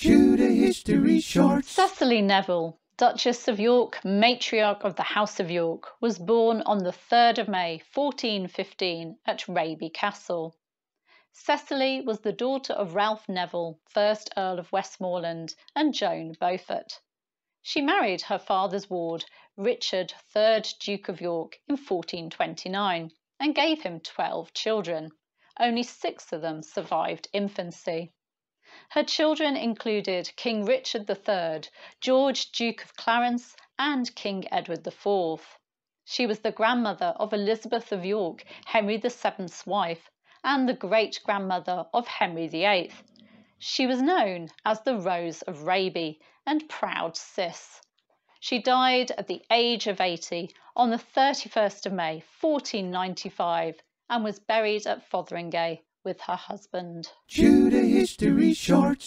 Tudor History Shorts. Cecily Neville, Duchess of York, matriarch of the House of York, was born on the 3rd of May 1415 at Raby Castle. Cecily was the daughter of Ralph Neville, 1st Earl of Westmorland, and Joan Beaufort. She married her father's ward, Richard, 3rd Duke of York, in 1429 and gave him 12 children. Only six of them survived infancy. Her children included King Richard III, George, Duke of Clarence, and King Edward IV. She was the grandmother of Elizabeth of York, Henry VII's wife, and the great grandmother of Henry VIII. She was known as the Rose of Raby and Proud Cis. She died at the age of 80 on the 31st of May 1495 and was buried at Fotheringay with her husband. Tudor History Shorts.